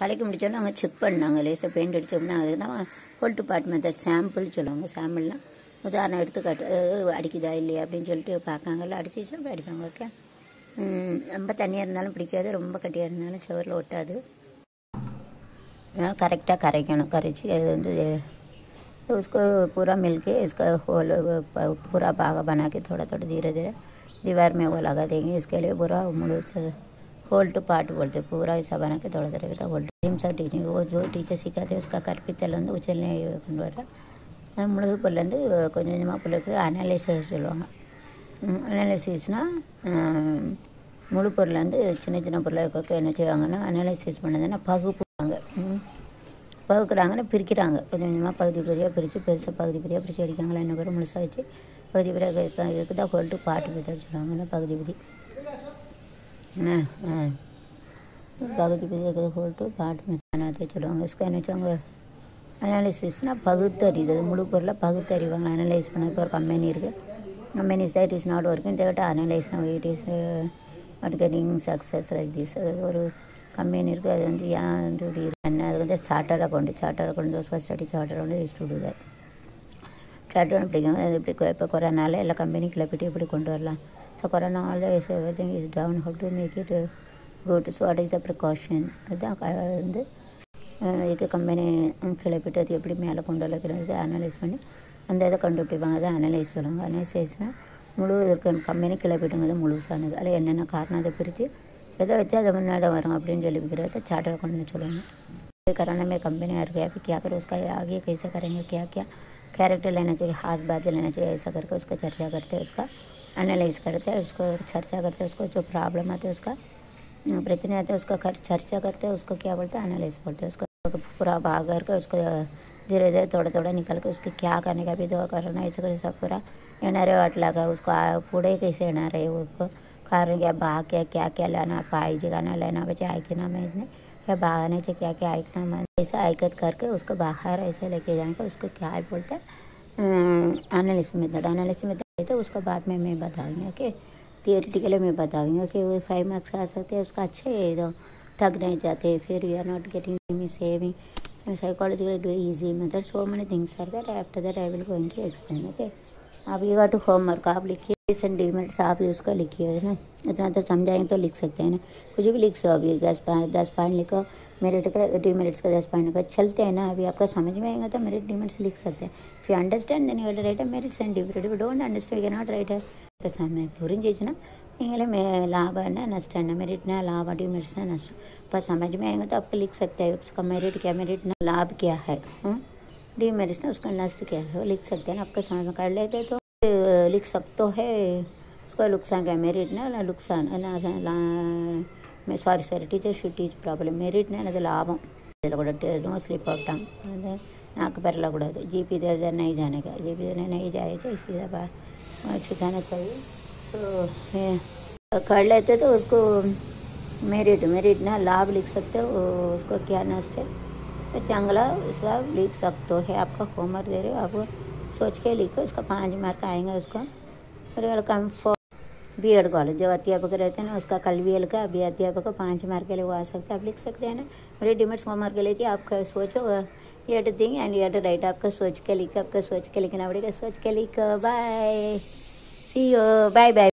கலக்கி முடிச்சோடனே அவங்க செக் பண்ணாங்க. லேசாக பெயிண்ட் அடித்தோம்னா அதுக்கு தான் ஹோல் டிபார்ட்மெண்ட் சாம்பிள் சொல்லுவாங்க சாம்பிள்லாம் உதாரணம் எடுத்து எடுத்துக்காட்டு அடிக்குதா இல்லையா அப்படின்னு சொல்லிட்டு பார்க்காங்கல்ல அடிச்சிச்சு அப்படி அடிப்பாங்க ஓகே ரொம்ப தண்ணியாக இருந்தாலும் பிடிக்காது ரொம்ப கட்டியாக இருந்தாலும் சுவரில் ஒட்டாது. கரெக்டாக கரைக்கணும். கரைச்சி அது வந்து तो उसको पूरा मिल के इसका होल पूरा भाग बना के थोड़ा थोड़ा धीरे धीरे பூரா முழு होल टू पार्ट बोलते हैं, पूरा ऐसा बना के थोड़ा थोड़ा का होल सा टीचिंग वो जो टीचर सिखाते हैं उसका கற்பித்தல் வந்து உச்சநிலை கொண்டு வர முழுகு பிள்ளைந்து கொஞ்சம் கொஞ்சமாக பிள்ளைக்கு அனாலிசிஸ் சொல்லுவாங்க அனாலிசிஸ்னால் முழு பொருள் வந்து சின்ன சின்ன பொருளுக்கு என்ன செய்வாங்கன்னா அனாலிசிஸ் பண்ணதுன்னா பகுப்புவாங்க ம். பகுக்குறாங்கன்னா பிரிக்கிறாங்க கொஞ்சம் கொஞ்சமாக பகுதி பகுதியாக பிரித்து பெருசாக பகுதி பகுதியாக பிரித்து அடிக்காங்களா என்ன பேரும் முழுசாக வச்சு பகுதி பகுதியாக இதுக்கு தான் கொல்ட்டு பாட்டு மெத்தட் சொல்லுவாங்கன்னா பகுதி பகுதி என்ன பகுதிக்கு போட்டு பாட்டு மெத்தானத்தை சொல்லுவாங்க ஸ்கொயர் வச்சவங்க அனாலிசிஸ்னால் பகுத்தறிதல் முழு பொருளை பகுத்தறிவாங்க அனலைஸ் பண்ண இப்போ ஒரு கம்பெனி இருக்குது company that is not working தேவைட்டு analyse it is not getting success like this ஒரு கம்பெனி இருக்குது அது வந்து ஏன் வந்து என்ன அது வந்து charter account charter account study charter account student to do that charter பிடிக்கும் அது இப்படி கொ- இப்போ கொரோனால எல்லா கம்பெனி கிளப்பிட்டு எப்படி கொண்டு வரலாம் so corona all the everything is down how to make it good so what is the precaution அதுதான் க- வந்து அஹ் இதுக்கு கம்பெனி கிளப்பிட்டு அது எப்படி மேலே கொண்டு வரக்கிறது அனலைஸ் பண்ணி அந்த இதை கண்டுபிடிப்பாங்க அதை அனலைஸ் சொல்லுவாங்க அனலைசேஸ்னால் முழு இருக்க கம்பெனி கிளப்பிட்டுங்கிறது முழுசானது அதில் என்னென்ன காரணம் அதை பிரித்து எதை வச்சு அதை முன்னாடி வரும் அப்படின்னு சொல்லி விற்கிறத சார்ட்டர் கொண்டு சொல்லுவாங்க कराने में कंपनी आ गया फिर क्या करो उसका आगे कैसे करेंगे क्या क्या कैरेक्टर लेना चाहिए हाथ बात लेना चाहिए, ऐसा करके उसका चर्चा करते हैं, उसका एनालाइज करते हैं, उसको चर्चा करते हैं, उसको जो प्रॉब्लम आते हैं, उसका प्रश्न आते हैं, उसका चर्चा करते हैं, उसको क्या बोलते हैं एनालाइज बोलते हैं, उसको पूरा भाग करके उसको धीरे धीरे थोड़ा थोड़ा निकल के उसके क्या करने का भी दो करना, ऐसा कर सब पूरा येणारे वाट लगा, उसको पुढे कैसे येणार आहे उसको कारण क्या, भाग क्या क्या क्या लेना पाहिजे का लेना पाहिजे ऐकना माहीत नाही या बागाने क्या क्या ऐकना माहित ऐसा ऐकत करके उसको बाहर ऐसे लेके जाएँगे, उसको क्या बोलते हैं? एनालिस मेथड एनालिस मेथड तो उसको बाद में मैं बताऊँगी ओके थियोरिटिकली मैं बताऊँगी कि वो फाइव मार्क्स आ सकते हैं, उसका अच्छे है तो थक नहीं जाते, फिर you are not getting me saving psychologically do easy method. So many things are there, after that i will going to explain okay? आप ये टू होमवर्क आप लिखिए। डिमल आप यूज़ कर लिखी है ना? इतना तो समझाएँगे तो लिख सकते हैं ना। कुछ भी लिख सो अभी, दस पॉइंट दस पॉइंट लिखो। मेरिट तो का डिमेरिट्स का, दस पॉइंट का, चलते हैं ना। अभी आपका समझ में आएगा तो मेरिट डिमेरिट्स लिख सकते हैं। फिर अंडरस्टैंड देने वाले राइट है merits and demerit don't understand you not right है സമയം പുരിഞ്ചേച്ചിനാ इनके में लाभ है ना नष्ट है ना मेरिट ना लाभ और डिमेरिट ना नष्ट। पर समझ में आएँगे तो आपको लिख सकते हैं, उसका मेरिट क्या मेरिट ना लाभ क्या है हम्म? डिमेरिट ना, उसका नष्ट क्या है, वो लिख सकते हैं ना, आपका समझ में कर लेते तो। लिख सकते है उसका नुकसान क्या मेरिट ना ना नुकसान ना मैं sorry sir teacher should teach problem மெரிட்னா அது லாபம் இதில் கூட நோ ஸ்லிப் ஆகிட்டாங்க அது நாக்கு பெறலக்கூடாது जीपी इधर इधर नहीं जाने का जीपी इधर नहीं जाए तो सीधा बाहर सिखाना चाहिए तो मैं कर लेते तो उसको मेरिट मेरिट ना लाभ लिख सकते हो उसको क्या नष्ट है तो चांगला सब लिख सकते हो है आपका होमवर्क दे रहे हो आप सोच के लिखो, उसका पाँच मार्क आएँगे उसको। और फॉर बी एड कॉलेज जो अध्यापक रहते हैं ना, उसका कल बी एड का, अभी अध्यापक को पाँच मार्क के लिए वो आ सकते हैं। आप लिख सकते हैं ना। मेरे डिमेट्स होमवर्क के लिए थी आप सोचो ये थिंग एंड ये राइट आपका सोच के लिखो, आपका सोच के लिखना पड़ेगा। सोच के लिखो bye see you bye bye